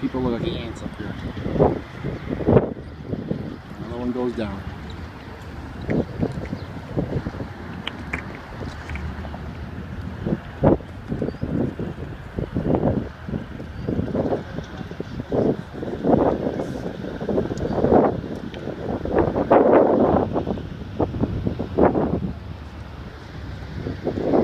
people look like ants up here. Another one goes down. Thank